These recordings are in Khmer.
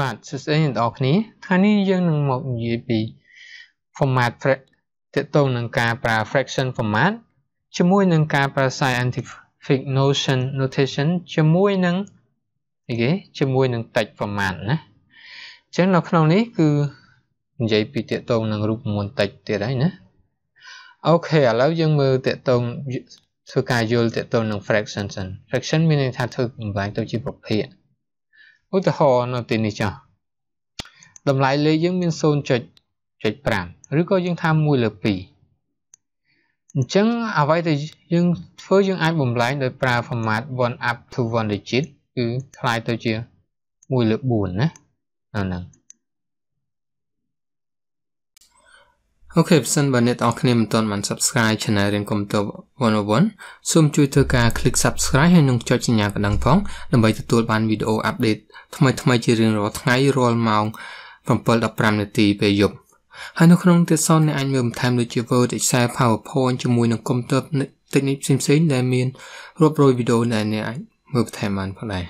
បាទសួស្តីអ្នកនរគ្នាថ្ងៃនេះយើងនឹងមកនិយាយពី format ទាក់ទងនឹងការប្រើ fraction format ជាមួយនឹងការប្រើ scientific notion notation ជាមួយនឹងអីគេជាមួយនឹង text format ណាអញ្ចឹងនៅក្នុងនេះគឺនិយាយពីទាក់ទងនឹងរូបមន្ត text ទៀតហើយណាអូខេឥឡូវយើងមើលទាក់ទងធ្វើការយល់ទាក់ទងនឹង fraction សិន fraction មានន័យថាធ្វើបំលែងទៅជាប្រភេទ ឧទាហរណ៍នៅទីនេះចុះតម្លៃលេខយើងមាន0.5ឬក៏យើងថា1លើ2អញ្ចឹងអ្វីដែលយើងធ្វើយើងអាចបំលែងដោយប្រើ format 1 up to 1 digit គឺคล้ายទៅជា1លើ4ណាអាហ្នឹង អូខេបើសិនបើអ្នកទាំងអស់គ្នាមិនទាន់បាន Subscribe Channel រៀនកុំព្យូទ័រ101សូមជួយធ្វើការ click Subscribe ហើយនិងចុចសញ្ញាកណ្ដឹងផងដើម្បីទទួលបានវីដេអូ update ថ្មីៗជារៀងរាល់ថ្ងៃរាល់ម៉ោង7-15នាទីពេលយប់ហើយនៅក្នុងទៀតសនអ្នកអាចមើលបន្ថែមដូចជា Word Excel PowerPoint ជាមួយនឹងកុំព្យូទ័រ technique ផ្សេងៗដែលមានរាប់រយវីដេអូដែលអ្នកអាចមើលបន្ថែមបានផងដែរ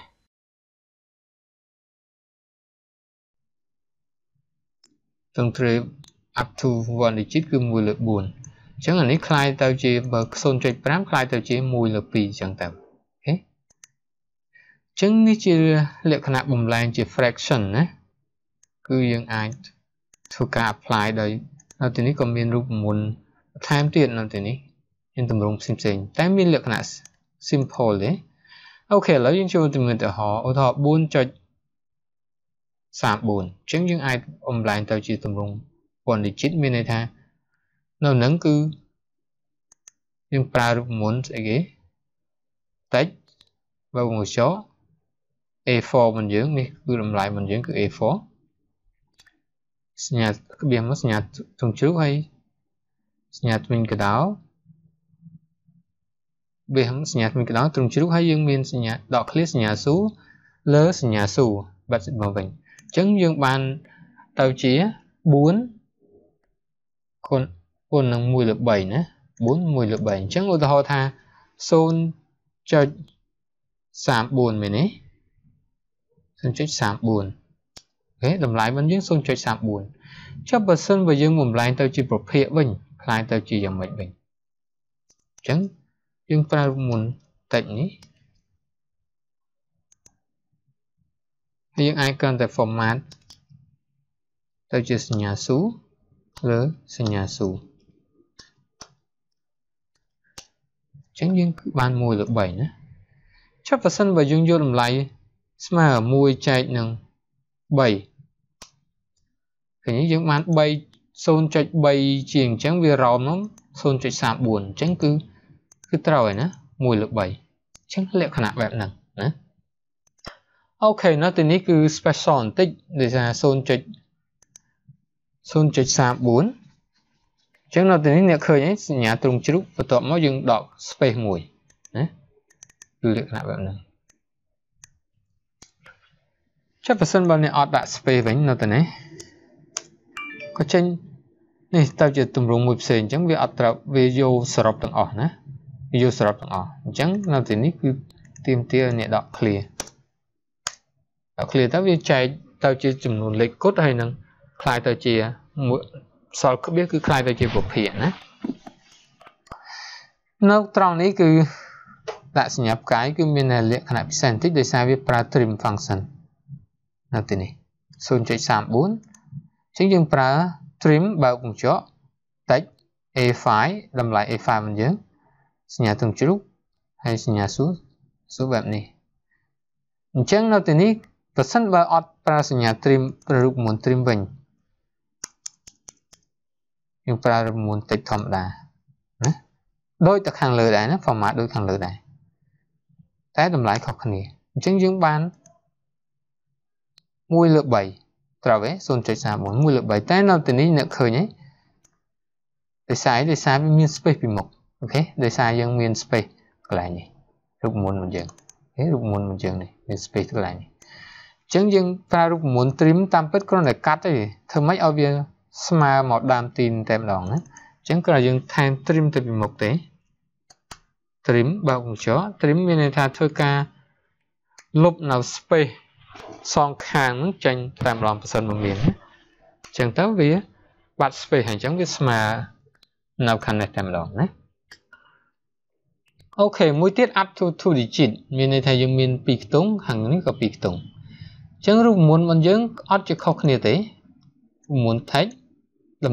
ទង្ទ្រា up to 1 digit គឺ1លើ4អញ្ចឹងអានេះคล้ายទៅជាបើ0.5คล้ายទៅជា1លើ2អញ្ចឹងទៅអូខេអញ្ចឹងនេះជាលក្ខណៈបំលែងជា fraction ណាគឺយើងអាចធ្វើការ apply ដោយនៅទីនេះក៏មានរូបមន្តបន្ថែមទៀតនៅទីនេះមានទម្រង់ផ្សេងផ្សេងតែមានលក្ខណៈ simple ទេអូខេឥឡូវយើងចូលទៅមើលឧទាហរណ៍ឧទាហរណ៍4.34អញ្ចឹងយើងអាចអំលែងទៅជាទម្រង់ one digit មានន័យថានៅនឹងគឺយើងប្រើរូបមន្តស្អីគេ text បើមួយចោ A4 របស់យើងនេះគឺតម្លៃរបស់យើងគឺ A4 សញ្ញាក្បៀសមកសញ្ញាទងជ្រូកហើយសញ្ញាទ្វីងកដោបៀសសញ្ញាទ្វីងកដោទ្រង់ជ្រូកហើយយើងមានសញ្ញាដកឃ្លាសញ្ញាស៊ូលើសញ្ញាស៊ូបាត់មកវិញអញ្ចឹងយើងបានទៅជា4 គុណគុណនឹង1លើ3ណា4 1លើ3អញ្ចឹងឧទាហរណ៍ថា0.34មែនទេ0.34អូខេតម្លៃរបស់យើង0.34ចុះបើសិនបើយើងបំលែងទៅជាប្រភេទវិញខ្លាយទៅជាយ៉ាងម៉េចវិញអញ្ចឹងយើងប្រើមុនតិចនេះហើយយើងអាចកាន់តែ format ទៅជាសញ្ញាស៊ូ លើសញ្ញាស៊ូអញ្ចឹងយើងគឺបាន1លើ3ណាចុះបើសិនបើយើងយកតម្លៃស្មើ1ចែកនឹង3ឃើញយើងបាន3 0.3ជាងអញ្ចឹងវារោមនោះ0.34អញ្ចឹងគឺគឺត្រូវហើយណា1លើ3អញ្ចឹងលក្ខណៈបែបហ្នឹងណាអូខេនៅទីនេះគឺ special បន្តិចដូចថា 0.0.34អញ្ចឹងនៅទីនេះអ្នកឃើញសញ្ញាទ្រង់ជ្រូកបន្ទាប់មកយើងដក space មួយណាគឺលក្ខណៈបែបហ្នឹងចុះបើសិនបើអ្នកអត់ដាក់ space វិញនៅទៅនេះក៏ចេញនេះទៅជាទម្រង់មួយផ្សេងអញ្ចឹងវាអត់ត្រូវវាយកសរុបទាំងអស់ណាវាយកសរុបទាំងអស់អញ្ចឹងនៅទីនេះគឺទៀមទាអ្នកដក clear ដក clear ទៅវាចែកទៅជាចំនួនលេខគត់ហើយនឹង คล้ายទៅជាមួយសល់ក្បៀសគឺคล้ายទៅជាប្រភេទណានៅត្រង់នេះគឺដាក់សញ្ញាផ្កាយគឺមានលក្ខណៈពិសេសបន្តិចដោយសារវាប្រើ trim function នៅទីនេះ0.34អញ្ចឹងយើងប្រើ trim បើកបញ្ចក់ text A5 តម្លៃ A5 របស់យើងសញ្ញាទងជ្រូកហើយសញ្ញាសួរសួរបែបនេះអញ្ចឹងនៅទីនេះប្រសិនបើអត់ប្រើសញ្ញា trim រូបមន្ត trim វិញ យើងប្រើរូបមន្ត text ធម្មតាណាដូចតែខាងលើដែរណា format ដូចខាងលើដែរតែតម្លៃខុសគ្នាអញ្ចឹងយើងបាន1លើ3ត្រូវទេ0.31 1លើ3តែនៅទីនេះអ្នកឃើញទេដោយសារដោយសារវាមាន space ពីមុខអូខេដោយសារយើងមាន space កន្លែងនេះរូបមន្តរបស់យើងអូខេរូបមន្តរបស់យើងនេះមាន space កន្លែងនេះអញ្ចឹងយើងប្រើរូបមន្ត trim តាមពិតគ្រាន់តែកាត់ទេធ្វើម៉េចឲ្យវា ស្មើមកដើមទីតែម្ដងណាអញ្ចឹងគ្រាន់តែយើងថែម trim ទៅពីមុខទេ trim បើកបញ្ចក់ trim មានន័យថាធ្វើការលុបនៅ space សងខាងហ្នឹងចេញតែម្ដងប៉ះសិនមកមានណាអញ្ចឹងទៅវាបាត់ space ហើយអញ្ចឹងវាស្មើនៅខាងនេះតែម្ដងណាអូខេមួយទៀត up to 2 digit មានន័យថាយើងមាន2ខ្ទង់ខាងនេះក៏2ខ្ទង់អញ្ចឹងរូបមន្តរបស់យើងអត់ជាខុសគ្នាទេរូបមន្ត text អឺ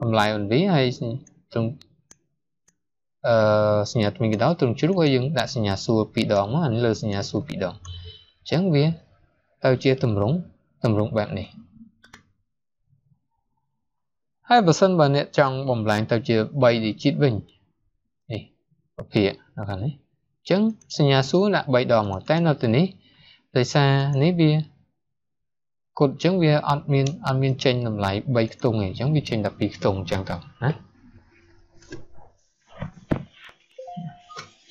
តម្លៃ onv ហើយត្រង់អឺសញ្ញាថ្មីកដោត្រង់ជ្រុះហើយយើងដាក់សញ្ញាសួរពីរដងមកអានេះលើសញ្ញាសួរពីរដងអញ្ចឹងវាទៅជាតម្រង់តម្រង់បែបនេះហើយបើសិនបើអ្នកចង់បំលែងទៅជា3 digit វិញនេះប្រភេទនៅខាងនេះអញ្ចឹងសញ្ញាសួរដាក់3ដងមកតែនៅទីនេះដោយសារនេះវា គុតអញ្ចឹងវាអត់មានអត់មានចេញតម្លៃ3ខ្ទង់ទេអញ្ចឹងវាចេញតែ2ខ្ទង់អញ្ចឹងទៅណា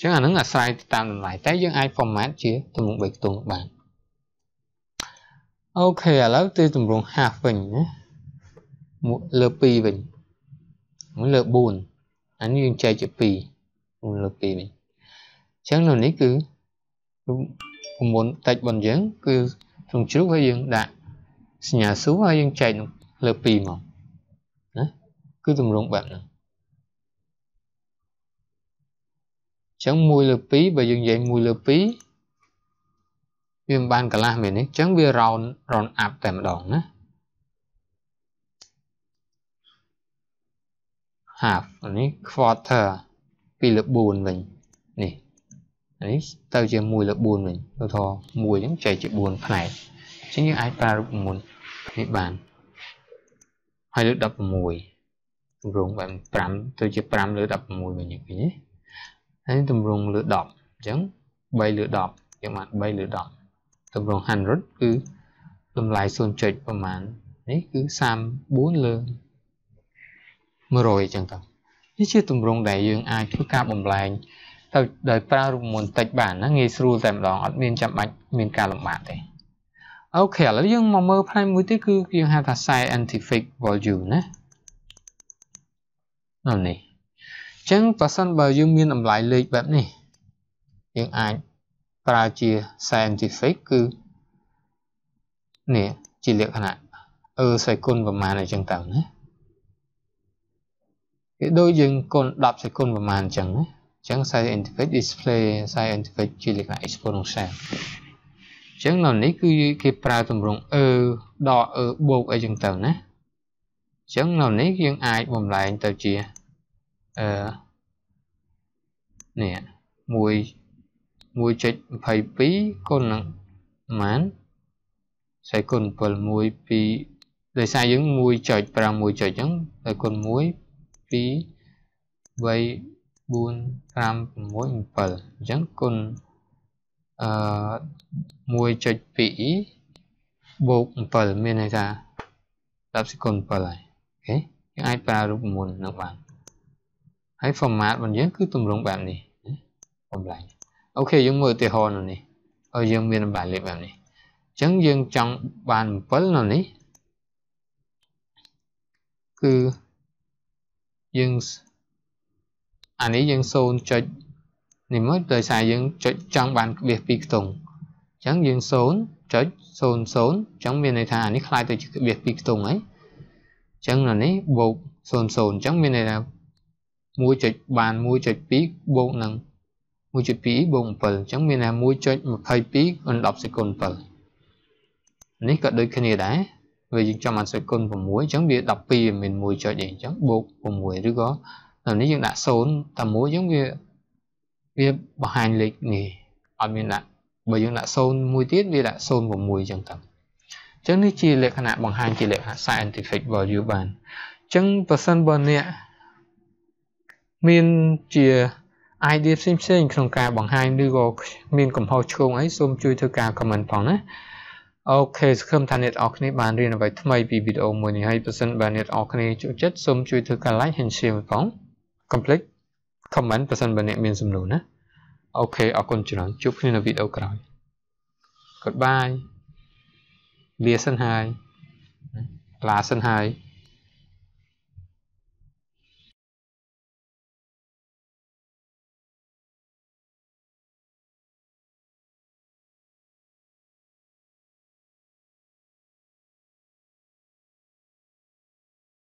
ចឹងអានឹងអាស្រ័យតាមតម្លៃតែយើងអាច format ជាទម្រង់3ខ្ទង់បានអូខេឥឡូវទៅទម្រង់ half វិញណាលើ2វិញមួយលើ4អានេះយើងចែកជា2មួយលើ2វិញអញ្ចឹងនៅនេះគឺប្រមូលតិចរបស់យើងគឺក្នុងជ្រុងហើយយើងដាក់ សញ្ញាសួរហើយយើងចែកលើ2មកណាគឺទម្រង់បែបហ្នឹងចឹង1លើ2បើយើងនិយាយ1លើ2វាមិនបានកន្លះមែនទេចឹងវា round round up តែម្ដងណា half នេះ quarter 2លើ4វិញនេះនេះទៅជា1លើ4វិញឧទាហរណ៍1ហ្នឹងចែកជា4ផ្នែកអញ្ចឹងយើងអាចប្រើរូបមន្ត នេះបានហើយលើ16ទម្រង់បែប5ទៅជា5លើ16វិញវិញណាហើយទម្រង់លើ10អញ្ចឹង3លើ10យើងបាន3លើ10ទម្រង់100គឺតម្លៃ 0. ប្រមាណនេះគឺ34លើ100អញ្ចឹងទៅនេះជាទម្រង់ដែលយើងអាចធ្វើការបំលែងទៅដោយប្រើរូបមន្តតិចបានណាងាយស្រួលតែម្ដងអត់មានចាំបាច់មានការលំបាកទេ អូខេឥឡូវយើងមកមើលផ្នែកមួយទៀតគឺយើងហៅថា scientific volume ណានៅនេះចឹងបើសិនបើយើងមានតម្លៃលេខបែបនេះយើងអាចប្រើជា scientific គឺនេះជាលក្ខណៈអឺសៃគុណប្រមាណអញ្ចឹងទៅណាគឺដូចយើងគុណ10សៃគុណប្រមាណអញ្ចឹងណាអញ្ចឹង scientific display scientific ជាលក្ខណៈ exponential អញ្ចឹងនៅនេះគឺគេប្រើទម្រង់អឺដកអឺបូកអីចឹងទៅណាអញ្ចឹងនៅនេះយើងអាចបំលែងទៅជាអឺនេះ1 1.22គុណនឹងប្រហែលស្អីគុណ7 1 2ដោយសារយើង1.5 1ចុចអញ្ចឹងហើយគុណ1 2 3 4 5 6 7អញ្ចឹងគុណ អឺ1.2បូក7មានន័យថា10សេគុណ7ហើយអូខេយើងអាចប្រើរូបមន្តនឹងបានហើយ format របស់យើងគឺទម្រង់បែបនេះបំលែងអូខេយើងមើលឧទាហរណ៍នៅនេះឲ្យយើងមានតម្លៃលេខបែបនេះអញ្ចឹងយើងចង់បាន7នៅនេះគឺយើងអានេះយើង0ចុច នេះមកដោយសារយើងចុចចង់បានក្បៀស2ខ្ទង់អញ្ចឹងយើង0ចុច00អញ្ចឹងមានន័យថាអានេះខ្លាយទៅជាក្បៀស2ខ្ទង់ហើយអញ្ចឹងនៅនេះបូក00អញ្ចឹងមានន័យថា1ចុចបាន1.2បូកនឹង1.2បូក7អញ្ចឹងមានថា1.22អន10សេគុណ7នេះក៏ដូចគ្នាដែរវាយើងចំអានសេគុណ6អញ្ចឹងវា12មាន1ចុចអីអញ្ចឹងបូក6ឬក៏នៅនេះយើងដាក់0តែមួយអញ្ចឹងវា វាបង្ហាញលេខនេះអត់មានដាក់បើយើងដាក់0មួយទៀតវាដាក់06អញ្ចឹងទៅអញ្ចឹងនេះជាលក្ខណៈបង្ហាញជាលក្ខណៈ scientific value បានអញ្ចឹងបើសិនបើអ្នកមានជា idea ផ្សេងផ្សេងក្នុងការបង្ហាញឬក៏មានកំហុសឆ្គងអីសូមជួយធ្វើការ comment ផងណាអូខេសង្ឃឹមថាអ្នកនរគ្នាបានរៀនអ្វីថ្មីពីវីដេអូមួយនេះហើយបើសិនបើអ្នកនរគ្នាចូលចិត្តសូមជួយធ្វើការ like ហើយ share ផង complete comment បើសិនបើអ្នកមានសំណួរណាអូខេអរគុណច្រើនជួបគ្នានៅវីដេអូក្រោយ Goodbye លាសិនហើយឡាសិនហើយ